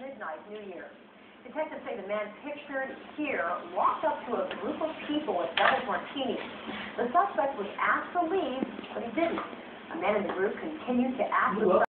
midnight, New Year. Detectives say the man pictured here walked up to a group of people with double martinis. The suspect was asked to leave, but he didn't. A man in the group continued to ask